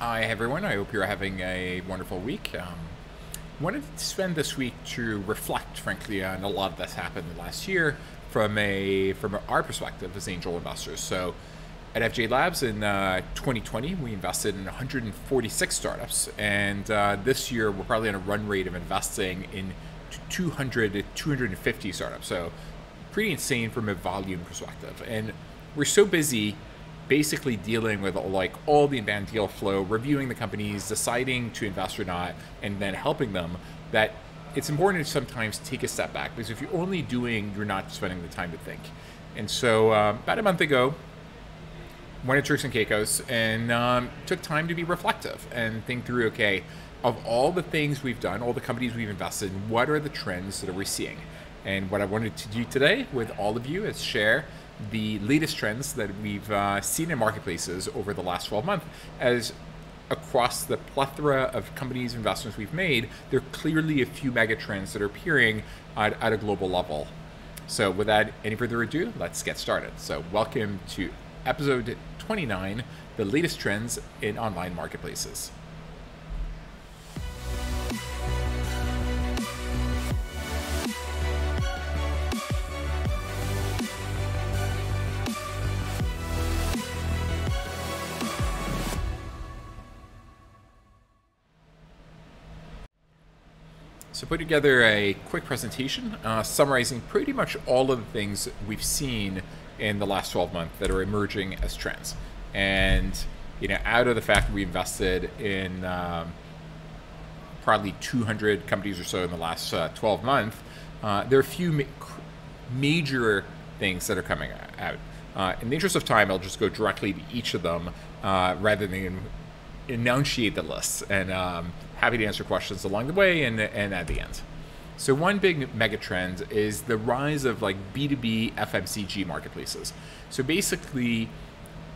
Hi, everyone. I hope you're having a wonderful week. Um, wanted to spend this week to reflect, frankly, on a lot that's happened last year from a from our perspective as angel investors. So, at FJ Labs in uh, 2020, we invested in 146 startups, and uh, this year we're probably on a run rate of investing in 200 to 250 startups. So, pretty insane from a volume perspective. And we're so busy basically dealing with like all the inbound deal flow, reviewing the companies, deciding to invest or not, and then helping them, that it's important to sometimes take a step back because if you're only doing, you're not spending the time to think. And so um, about a month ago, went to Turks and Caicos and um, took time to be reflective and think through, okay, of all the things we've done, all the companies we've invested in, what are the trends that are we seeing? And what I wanted to do today with all of you is share the latest trends that we've uh, seen in marketplaces over the last 12 months as across the plethora of companies investments we've made there are clearly a few mega trends that are appearing at, at a global level. So without any further ado let's get started. So welcome to episode 29 the latest trends in online marketplaces put together a quick presentation uh, summarizing pretty much all of the things we've seen in the last 12 months that are emerging as trends. And you know, out of the fact that we invested in um, probably 200 companies or so in the last uh, 12 months, uh, there are a few ma major things that are coming out. Uh, in the interest of time, I'll just go directly to each of them uh, rather than enunciate the list. And um, happy to answer questions along the way and, and at the end. So one big mega trend is the rise of like B2B FMCG marketplaces. So basically,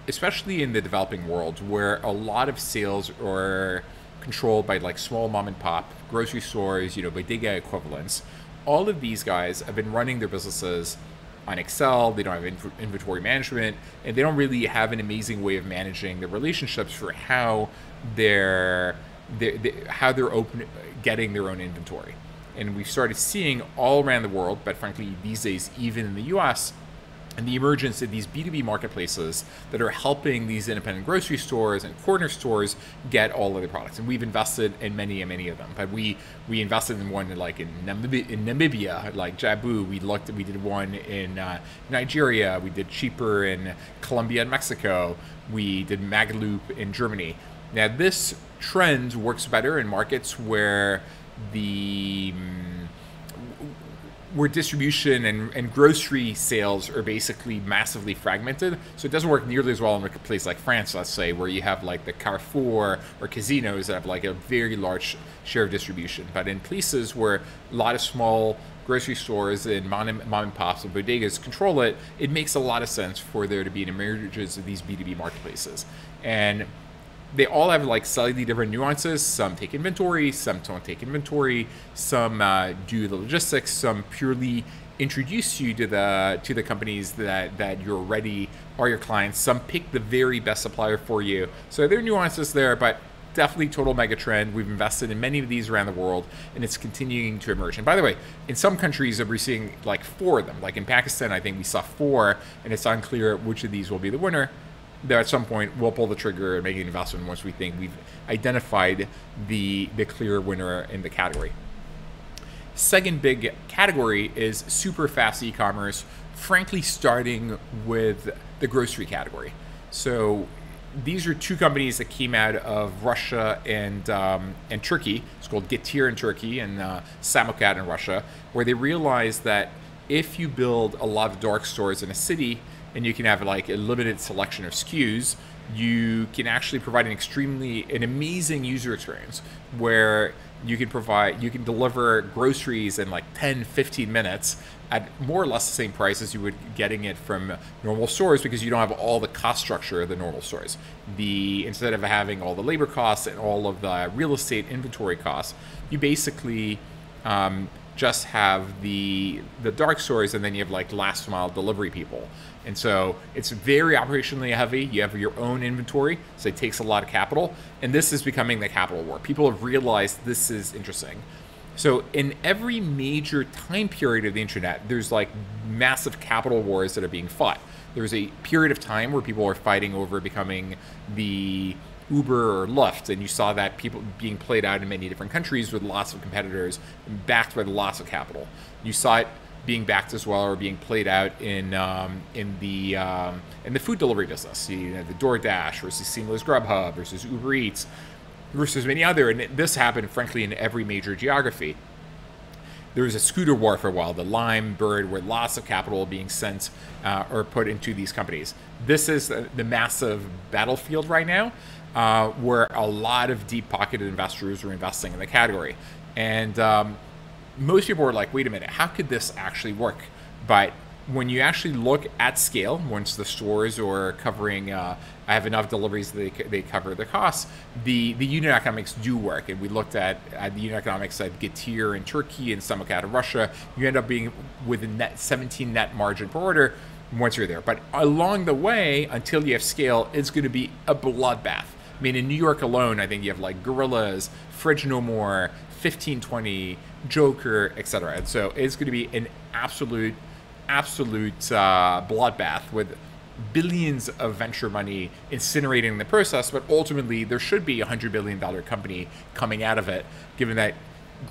especially in the developing world where a lot of sales are controlled by like small mom and pop grocery stores, you know, bodega equivalents, all of these guys have been running their businesses on Excel, they don't have inventory management, and they don't really have an amazing way of managing the relationships for how they're they're, they, how they're open, getting their own inventory. And we've started seeing all around the world, but frankly, these days, even in the US, and the emergence of these B2B marketplaces that are helping these independent grocery stores and corner stores get all of the products. And we've invested in many and many of them. But we we invested in one like in Namibia, in Namibia like Jabu. We looked we did one in uh, Nigeria. We did Chiper in Colombia and Mexico. We did Magaloop in Germany. Now this trend works better in markets where the mm, where distribution and, and grocery sales are basically massively fragmented. So it doesn't work nearly as well in a place like France, let's say, where you have like the Carrefour or casinos that have like a very large share of distribution. But in places where a lot of small grocery stores and mom and, mom and pops and bodegas control it, it makes a lot of sense for there to be an emergence of these B2B marketplaces. And they all have like slightly different nuances. Some take inventory, some don't take inventory, some uh, do the logistics, some purely introduce you to the to the companies that that you're already are your clients. Some pick the very best supplier for you. So there are nuances there, but definitely total mega trend. We've invested in many of these around the world, and it's continuing to emerge. And by the way, in some countries, we're seeing like four of them. Like in Pakistan, I think we saw four, and it's unclear which of these will be the winner there at some point we'll pull the trigger and make an investment once we think we've identified the the clear winner in the category. Second big category is super fast e-commerce, frankly starting with the grocery category. So these are two companies that came out of Russia and um, and Turkey. It's called Getir in Turkey and uh, Samokat in Russia, where they realized that if you build a lot of dark stores in a city, and you can have like a limited selection of SKUs, you can actually provide an extremely an amazing user experience where you can provide you can deliver groceries in like 10 15 minutes at more or less the same price as you would getting it from normal stores because you don't have all the cost structure of the normal stores. The instead of having all the labor costs and all of the real estate inventory costs you basically um, just have the the dark stores, and then you have like last mile delivery people. And so it's very operationally heavy. You have your own inventory, so it takes a lot of capital. And this is becoming the capital war. People have realized this is interesting. So in every major time period of the internet, there's like massive capital wars that are being fought. There's a period of time where people are fighting over becoming the Uber or Lyft, and you saw that people being played out in many different countries with lots of competitors backed by lots of capital. You saw it being backed as well or being played out in um, in the um, in the food delivery business. You know, the DoorDash versus Seamless Grubhub versus Uber Eats versus many other, and this happened frankly in every major geography. There was a scooter war for a while, the Lime, Bird, where lots of capital being sent uh, or put into these companies. This is the massive battlefield right now, uh, where a lot of deep-pocketed investors are investing in the category, and um, most people were like, wait a minute, how could this actually work? But when you actually look at scale, once the stores are covering, uh, I have enough deliveries that they, they cover the costs, the, the unit economics do work. And we looked at, at the unit economics at Getir in Turkey and Samokat in Russia. You end up being with a net 17 net margin per order once you're there. But along the way, until you have scale, it's going to be a bloodbath. I mean, in New York alone, I think you have like Gorillas, Fridge No More, 1520, Jokr, etc. And so it's going to be an absolute, absolute uh, bloodbath with billions of venture money incinerating the process. But ultimately, there should be a hundred billion dollar company coming out of it, given that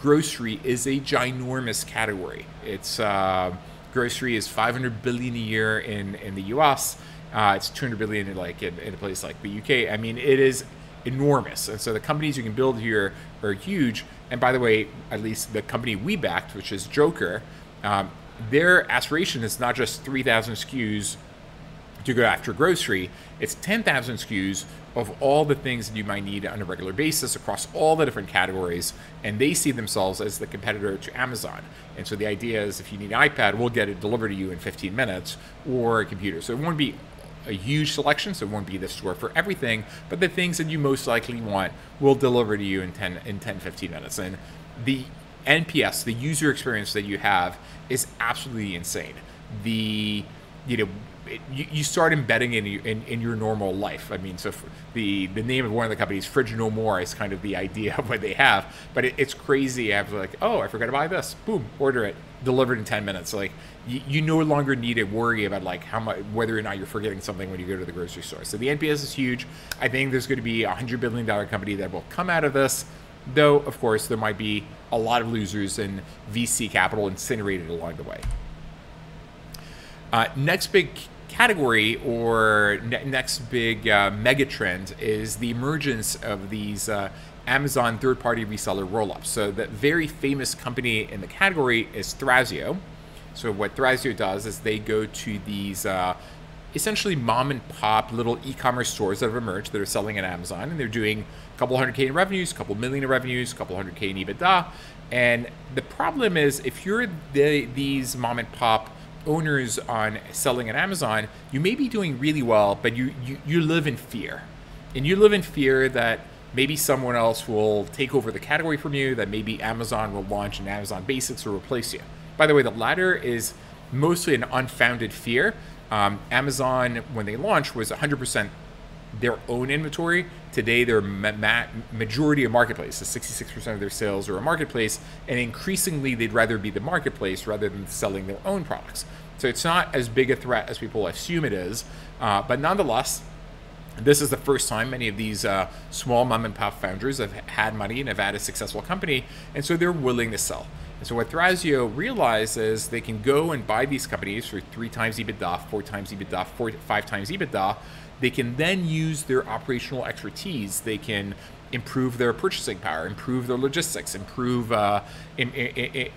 grocery is a ginormous category. It's uh, grocery is 500 billion a year in in the U.S. Uh, it's 200 billion in like in, in a place like the UK. I mean, it is enormous. And so the companies you can build here are huge. And by the way, at least the company we backed, which is Jokr, um, their aspiration is not just 3,000 SKUs to go after grocery, it's 10,000 SKUs of all the things that you might need on a regular basis across all the different categories. And they see themselves as the competitor to Amazon. And so the idea is if you need an iPad, we'll get it delivered to you in 15 minutes or a computer. So it won't be a huge selection, so it won't be the store for everything, but the things that you most likely want will deliver to you in 10, in 10 15 minutes. And the NPS, the user experience that you have, is absolutely insane. The, you know, it, you, you, start embedding in, in, in your normal life. I mean, so the the name of one of the companies, Fridge No More, is kind of the idea of what they have. But it, it's crazy. I have like, oh, I forgot to buy this. Boom, order it, delivered in ten minutes. Like you, you no longer need to worry about like how much whether or not you're forgetting something when you go to the grocery store. So the NPS is huge. I think there's going to be a hundred billion dollar company that will come out of this. Though, of course, there might be a lot of losers and VC capital incinerated along the way. Uh, next big category or ne- next big uh, mega trend is the emergence of these uh, Amazon third party reseller roll ups. So, the very famous company in the category is Thrasio. So, what Thrasio does is they go to these uh, essentially mom and pop little e commerce stores that have emerged that are selling at Amazon, and they're doing a couple hundred K in revenues, a couple million in revenues, a couple hundred K in EBITDA. And the problem is if you're the, these mom and pop owners on selling on Amazon, you may be doing really well, but you, you, you live in fear. And you live in fear that maybe someone else will take over the category from you, that maybe Amazon will launch an Amazon Basics or replace you. By the way, the latter is mostly an unfounded fear. Um, Amazon, when they launched, was 100% their own inventory. Today, they're ma- majority of marketplace. So 66% of their sales are a marketplace, and increasingly, they'd rather be the marketplace rather than selling their own products. So it's not as big a threat as people assume it is, uh, but nonetheless, this is the first time many of these uh, small mom and pop founders have had money and have had a successful company, and so they're willing to sell. And so what Thrasio realizes they can go and buy these companies for three times EBITDA, four times EBITDA, four, five times EBITDA, they can then use their operational expertise. They can improve their purchasing power, improve their logistics, improve uh, Im-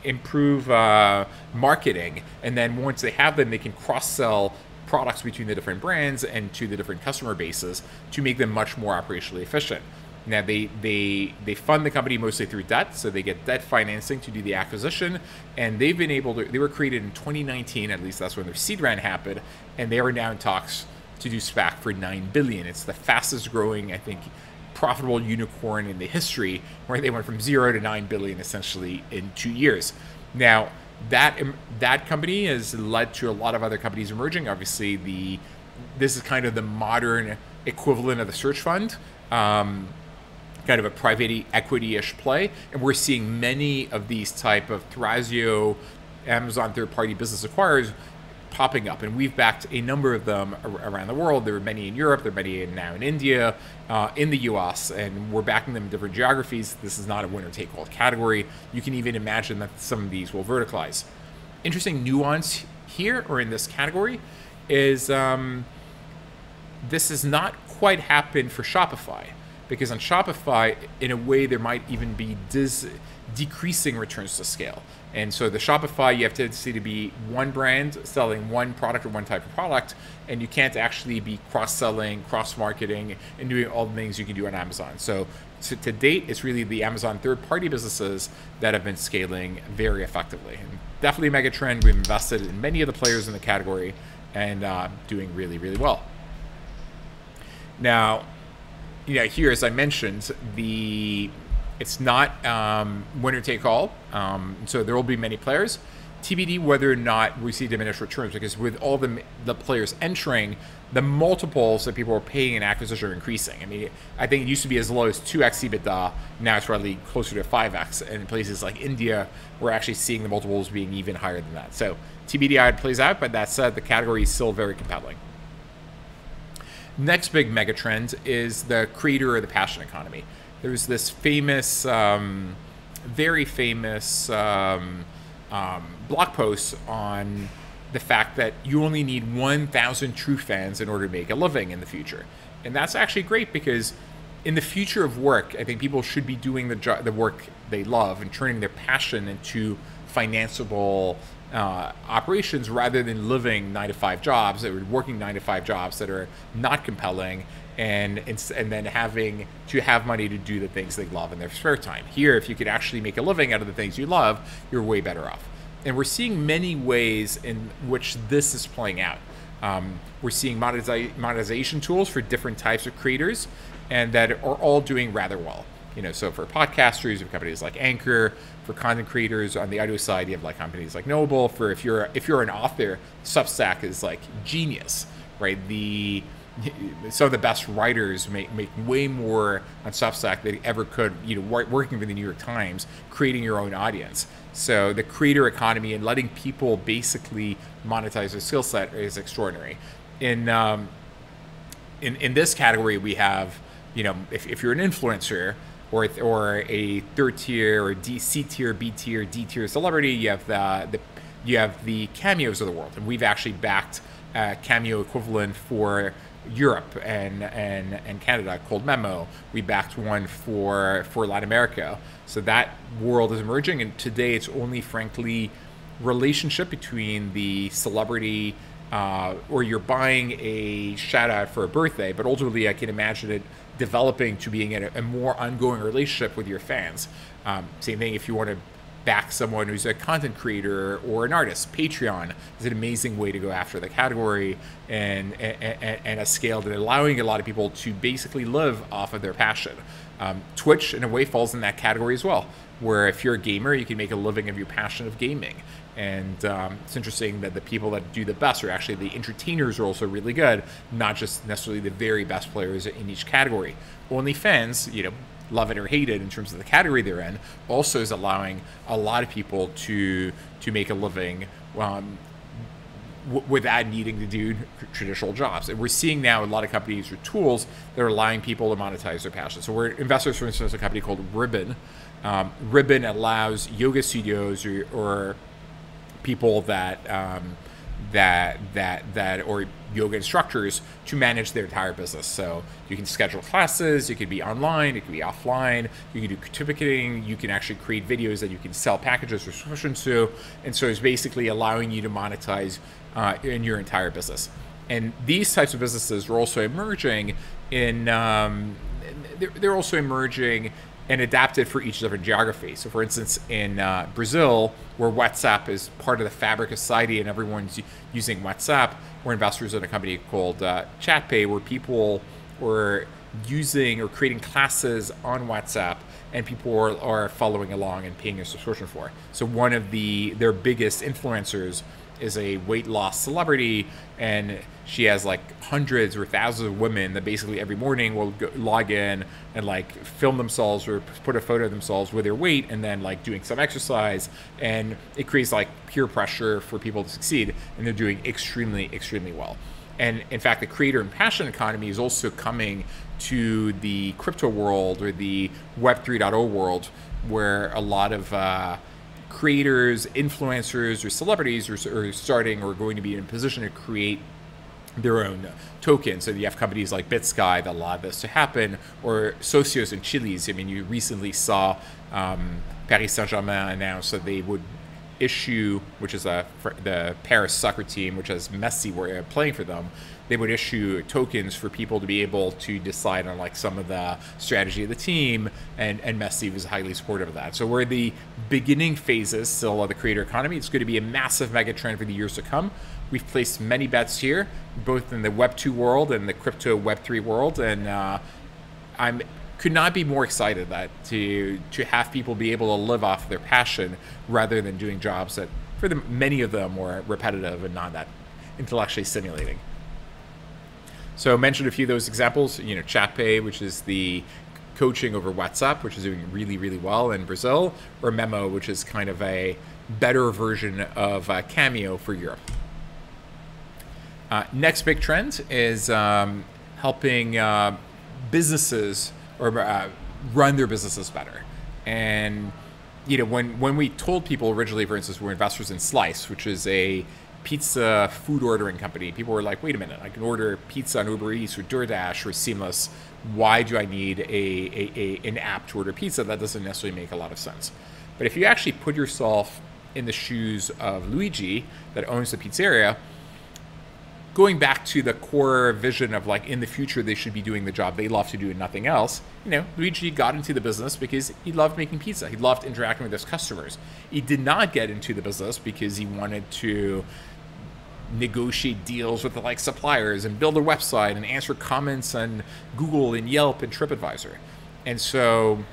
improve uh, marketing, and then once they have them, they can cross sell products between the different brands and to the different customer bases to make them much more operationally efficient. Now they they they fund the company mostly through debt, so they get debt financing to do the acquisition, and they've been able to. They were created in 2019, at least that's when their seed round happened, and they are now in talks to do SPAC for nine billion. It's the fastest growing, I think, profitable unicorn in the history, where they went from zero to nine billion essentially in two years. Now, that that company has led to a lot of other companies emerging. Obviously, the this is kind of the modern equivalent of the search fund. Um, kind of a private equity-ish play, and we're seeing many of these type of Thrasio, Amazon third-party business acquirers popping up, and we've backed a number of them around the world. There are many in Europe, there are many now in India, uh, in the U.S., and we're backing them in different geographies. This is not a winner-take-all category. You can even imagine that some of these will verticalize. Interesting nuance here, or in this category, is um, this has not quite happened for Shopify because on Shopify, in a way, there might even be dis- decreasing returns to scale. And so the Shopify, you have to see to be one brand selling one product or one type of product, and you can't actually be cross-selling, cross-marketing, and doing all the things you can do on Amazon. So to, to date, it's really the Amazon third-party businesses that have been scaling very effectively. And definitely a mega trend. We've invested in many of the players in the category and uh, doing really, really well. Now, you know, here as I mentioned, the it's not um, winner take all, um, so there will be many players. TBD whether or not we see diminished returns because with all the the players entering, the multiples that people are paying in acquisition are increasing. I mean, I think it used to be as low as 2x EBITDA. Now it's probably closer to 5x. And in places like India, we're actually seeing the multiples being even higher than that. So TBD how it plays out, but that said, the category is still very compelling. Next big megatrend is the creator of the passion economy. There's this famous, um, very famous um, um, blog post on the fact that you only need 1,000 true fans in order to make a living in the future. And that's actually great because in the future of work, I think people should be doing the, jo- the work they love and turning their passion into financeable uh, operations rather than living nine to five jobs or working nine to five jobs that are not compelling and and then having to have money to do the things they love in their spare time. Here, if you could actually make a living out of the things you love, you're way better off. And we're seeing many ways in which this is playing out. Um, we're seeing monetization tools for different types of creators, and that are all doing rather well. You know, so for podcasters, you have companies like Anchor. For content creators on the audio side, you have like companies like Knowable. For if you're if you're an author, Substack is like genius, right? The some of the best writers make, make way more on Substack than they ever could, you know, working for the New York Times, creating your own audience. So the creator economy and letting people basically monetize their skill set is extraordinary. In, um, in, in this category, we have, you know, if, if you're an influencer, or, or a third tier or D, C tier, B tier, D tier celebrity, you have the, the you have the cameos of the world, and we've actually backed a cameo equivalent for Europe and, and, and Canada called Memmo. We backed one for, for Latin America. So that world is emerging, and today it's only, frankly, relationship between the celebrity uh, or you're buying a shout out for a birthday, but ultimately I can imagine it developing to being a, a more ongoing relationship with your fans. Um, same thing if you want to back someone who's a content creator or an artist. Patreon is an amazing way to go after the category and, and, and a scale that allowing a lot of people to basically live off of their passion. Um, Twitch, in a way, falls in that category as well, where if you're a gamer, you can make a living of your passion of gaming. And um, it's interesting that the people that do the best are actually the entertainers are also really good, not just necessarily the very best players in each category. OnlyFans, you know, love it or hate it in terms of the category they're in, also is allowing a lot of people to to make a living um, w- without needing to do traditional jobs. And we're seeing now a lot of companies with tools that are allowing people to monetize their passion. So we're investors, for instance, a company called Ribbon. Um, Ribbon allows yoga studios or, or people that um, that that that or yoga instructors to manage their entire business. So you can schedule classes, you can be online, it can be offline, you can do certificating, you can actually create videos that you can sell packages or subscriptions to, and so it's basically allowing you to monetize uh, in your entire business. And these types of businesses are also emerging in. Um, they're, they're also emerging and adapted for each different geography. So, for instance, in uh, Brazil, where WhatsApp is part of the fabric of society and everyone's using WhatsApp, we're investors in a company called uh, ChatPay, where people were using or creating classes on WhatsApp and people are, are following along and paying a subscription for. So one of the their biggest influencers is a weight loss celebrity and she has like hundreds or thousands of women that basically every morning will go, log in and like film themselves or put a photo of themselves with their weight and then like doing some exercise. And it creates like peer pressure for people to succeed and they're doing extremely extremely well. And in fact the creator and passion economy is also coming to the crypto world or the web 3.0 world where a lot of uh, creators, influencers, or celebrities are, are starting or going to be in a position to create their own tokens. So you have companies like BitSky that allow this to happen, or Socios and Chiliz. I mean, you recently saw um, Paris Saint Germain announce that they would issue, which is a, the Paris soccer team, which has Messi were playing for them, they would issue tokens for people to be able to decide on like some of the strategy of the team, and and Messi was highly supportive of that. So we're the beginning phases still of the creator economy. It's going to be a massive mega trend for the years to come. We've placed many bets here, both in the Web two world and the crypto Web three world, and uh, I'm could not be more excited that to to have people be able to live off their passion rather than doing jobs that for many of them were repetitive and not that intellectually stimulating. So I mentioned a few of those examples. You know, ChatPay, which is the coaching over WhatsApp, which is doing really, really well in Brazil, or Memmo, which is kind of a better version of Cameo for Europe. Uh, next big trend is um, helping uh, businesses or uh, run their businesses better. And you know, when when we told people originally, for instance, we're investors in Slice, which is a pizza food ordering company, people were like, wait a minute, I can order pizza on Uber Eats or DoorDash or Seamless. Why do I need a, a, a, an app to order pizza? That doesn't necessarily make a lot of sense. But if you actually put yourself in the shoes of Luigi that owns the pizzeria, going back to the core vision of like in the future they should be doing the job they love to do and nothing else you know luigi got into the business because he loved making pizza he loved interacting with his customers he did not get into the business because he wanted to negotiate deals with like suppliers and build a website and answer comments on Google and Yelp and TripAdvisor. And so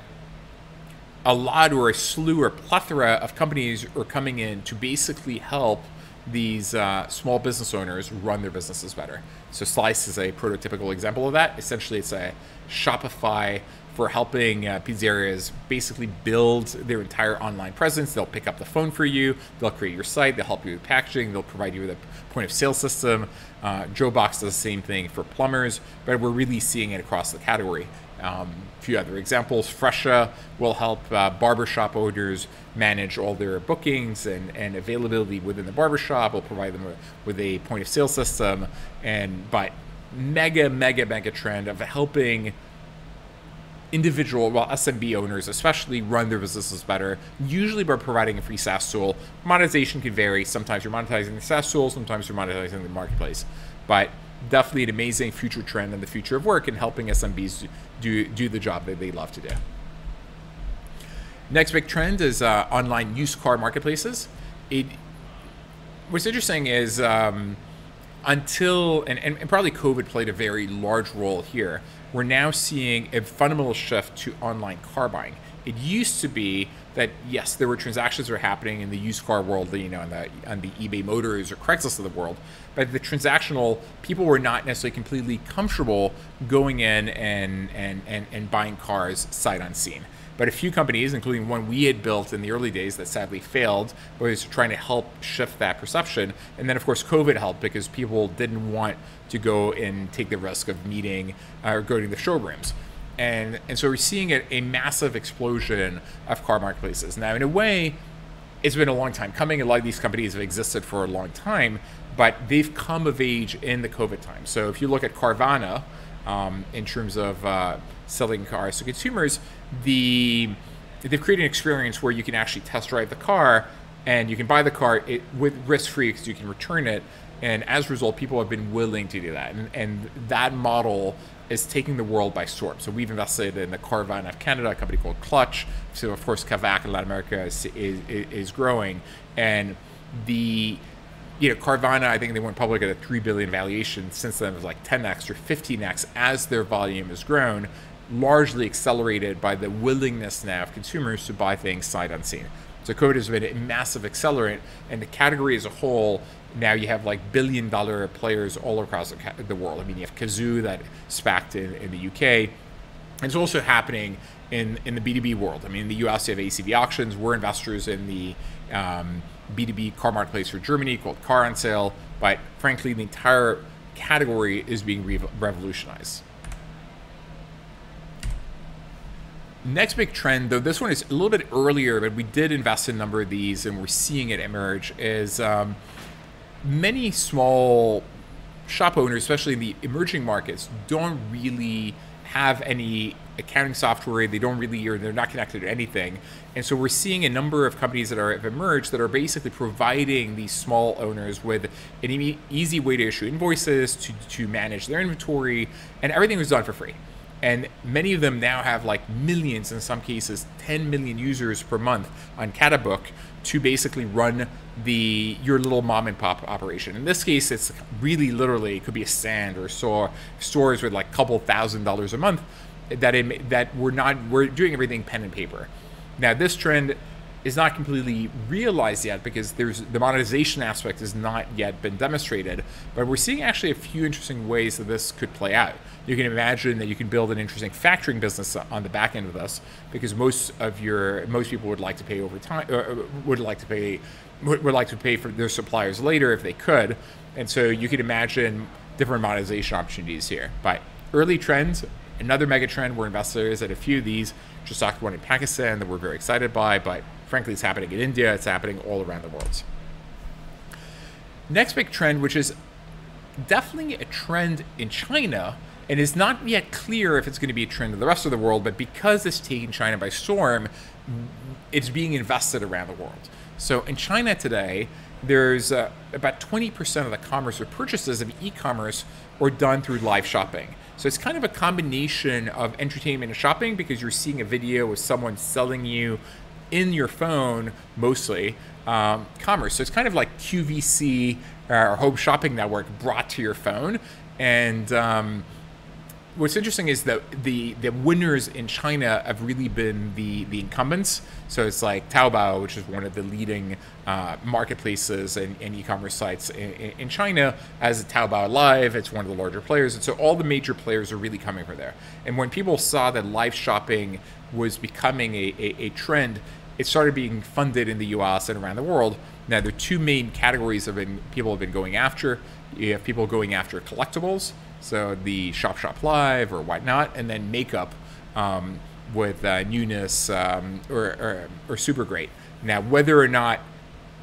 a lot or a slew or plethora of companies are coming in to basically help these uh, small business owners run their businesses better. So Slice is a prototypical example of that. Essentially, it's a Shopify for helping uh, pizzerias basically build their entire online presence. They'll pick up the phone for you, they'll create your site, they'll help you with packaging, they'll provide you with a point of sale system. Uh, Jobox does the same thing for plumbers, but we're really seeing it across the category. Um, few other examples Fresha will help uh, barbershop owners manage all their bookings and, and availability within the barbershop. We'll provide them with, with a point of sale system. And but mega, mega, mega trend of helping individual, well, SMB owners especially, run their businesses better, usually by providing a free SaaS tool. Monetization can vary. Sometimes you're monetizing the SaaS tool, sometimes you're monetizing the marketplace. But definitely an amazing future trend in the future of work and helping SMBs do, do the job that they love to do. Next big trend is uh, online used car marketplaces. It, what's interesting is um, until, and, and, and probably COVID played a very large role here, we're now seeing a fundamental shift to online car buying. It used to be that yes, there were transactions that were happening in the used car world, you know, on the on the eBay Motors or Craigslist of the world, but the transactional people were not necessarily completely comfortable going in and and and, and buying cars sight unseen. But a few companies, including one we had built in the early days that sadly failed, was trying to help shift that perception. And then, of course, COVID helped because people didn't want to go and take the risk of meeting uh, or going to the showrooms. And, and so we're seeing a, a massive explosion of car marketplaces. Now, in a way, it's been a long time coming. A lot of these companies have existed for a long time, but they've come of age in the COVID time. So if you look at Carvana, um, in terms of uh, selling cars to consumers, the they've created an experience where you can actually test drive the car and you can buy the car it, with risk free because you can return it. And as a result, people have been willing to do that. And, and that model is taking the world by storm. So we've invested in the Carvana of Canada, a company called Clutch. So of course, Kavak in Latin America is, is, is growing. And the you know, Carvana, I think they went public at a three billion valuation. Since then, it was like 10x or 15x as their volume has grown, largely accelerated by the willingness now of consumers to buy things sight unseen. So COVID has been a massive accelerant, and the category as a whole. Now you have like billion dollar players all across the, world. I mean, you have Cazoo that SPACed in, in the UK. It's also happening in, in the B2B world. I mean, in the US, you have ACV Auctions. We're investors in the um, B2B car marketplace for Germany called CarOnSale. But frankly, the entire category is being re- revolutionized. Next big trend, though this one is a little bit earlier, but we did invest in a number of these and we're seeing it emerge, is um, many small shop owners, especially in the emerging markets, don't really have any accounting software. They don't really, or they're not connected to anything. And so we're seeing a number of companies that are have emerged that are basically providing these small owners with an easy way to issue invoices, to, to manage their inventory, and everything was done for free and many of them now have like millions in some cases 10 million users per month on Khatabook to basically run the your little mom and pop operation. In this case it's really literally it could be a stand or saw. Stores with like a couple thousand dollars a month that it, that we're not we're doing everything pen and paper. Now this trend is not completely realized yet because there's the monetization aspect has not yet been demonstrated but we're seeing actually a few interesting ways that this could play out. You can imagine that you can build an interesting factoring business on the back end of this because most of your most people would like to pay over time or would like to pay would, like to pay for their suppliers later if they could. And so you could imagine different monetization opportunities here. But early trends another mega trend we're investors at a few of these just talked one in pakistan that we're very excited by but frankly it's happening in india it's happening all around the world next big trend which is definitely a trend in china and it's not yet clear if it's going to be a trend in the rest of the world, but because it's taking China by storm, it's being invested around the world. So in China today, there's uh, about 20% of the commerce or purchases of e-commerce are done through live shopping. So it's kind of a combination of entertainment and shopping because you're seeing a video with someone selling you in your phone mostly um, commerce. So it's kind of like QVC uh, or Home Shopping Network brought to your phone. And um, what's interesting is that the the winners in China have really been the the incumbents. So it's like Taobao, which is one of the leading uh, marketplaces and, and, e-commerce sites in, in, China, as Taobao Live. It's one of the larger players, and so all the major players are really coming from there. And when people saw that live shopping was becoming a, a, a trend, it started being funded in the U.S. and around the world. Now, there are two main categories of people have been going after. You have people going after collectibles, so the Shop Shop Live or whatnot, and then makeup um, with uh, newness um, or, or, or Supergreat. Now, whether or not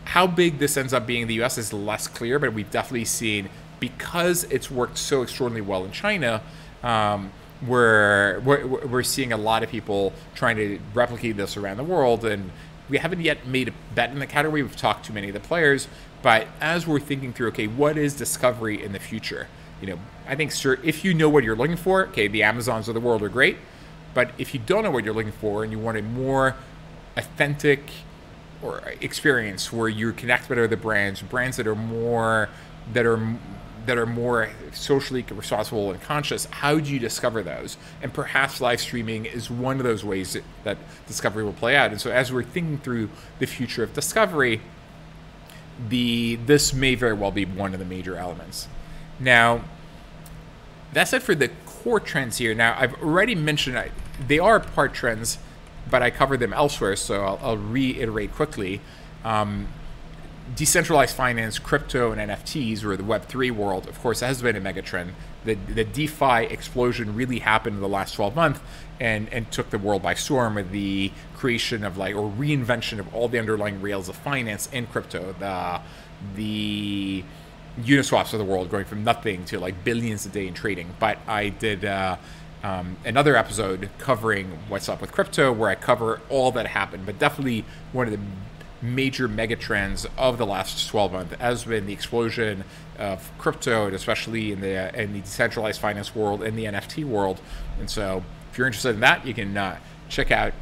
how big this ends up being in the US is less clear, but we've definitely seen because it's worked so extraordinarily well in China. Um, we're, we're, we're seeing a lot of people trying to replicate this around the world, and we haven't yet made a bet in the category. We've talked to many of the players, but as we're thinking through, okay, what is discovery in the future? you know, I think sir, if you know what you're looking for, okay, the Amazons of the world are great, but if you don't know what you're looking for and you want a more authentic or experience where you connect better with other brands, brands that are more that are that are more socially responsible and conscious, how do you discover those? And perhaps live streaming is one of those ways that, that discovery will play out. And so as we're thinking through the future of discovery, the this may very well be one of the major elements. Now, that's it for the core trends here. Now, I've already mentioned I, they are part trends, but I covered them elsewhere, so I'll, I'll reiterate quickly. Um, decentralized finance, crypto, and NFTs, or the Web3 world, of course, has been a megatrend. The, the DeFi explosion really happened in the last 12 months and, and took the world by storm with the creation of like, or reinvention of all the underlying rails of finance in crypto. The, the, Uniswaps of the world going from nothing to like billions a day in trading. But I did uh, um, another episode covering what's up with crypto, where I cover all that happened. But definitely one of the major mega trends of the last 12 months has been the explosion of crypto, and especially in the in the decentralized finance world and the NFT world. And so, if you're interested in that, you can uh, check out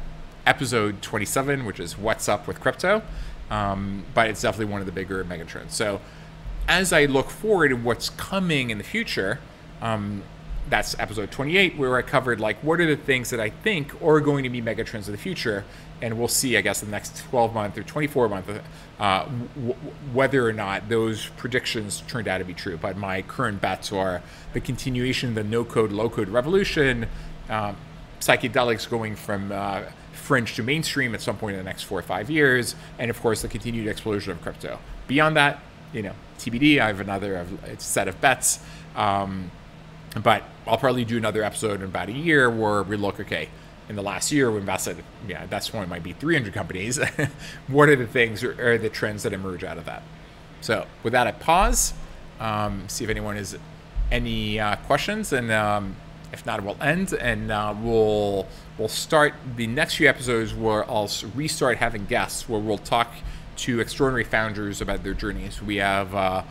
episode 27, which is what's up with crypto. Um, but it's definitely one of the bigger mega trends. So as I look forward to what's coming in the future, um, that's episode 28, where I covered like what are the things that I think are going to be mega trends of the future, and we'll see, I guess, in the next 12 month or 24 month uh, w- whether or not those predictions turned out to be true. But my current bets are the continuation of the no code, low code revolution, um, psychedelics going from uh, fringe to mainstream at some point in the next four or five years, and of course the continued explosion of crypto. Beyond that, you know, TBD. I have another set of bets, um, but I'll probably do another episode in about a year where we look, okay, in the last year we invested, yeah, that's point might be 300 companies. what are the things or, or, the trends that emerge out of that? So with that, I pause, um, see if anyone has any uh, questions, and um, if not, we'll end and uh, we'll we'll start the next few episodes where I'll restart having guests where we'll talk to extraordinary founders about their journeys. We have uh,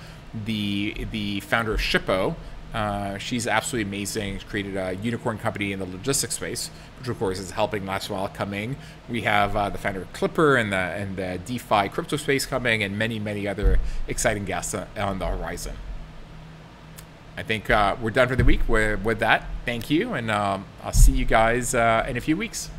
the the founder of Shippo. Uh, she's absolutely amazing. She's created a unicorn company in the logistics space, which of course is helping last while coming. We have uh, the founder of Clipper and the and the DeFi crypto space coming, and many many other exciting guests on the horizon. I think uh, we're done for the week with, with that. Thank you, and um, I'll see you guys uh, in a few weeks.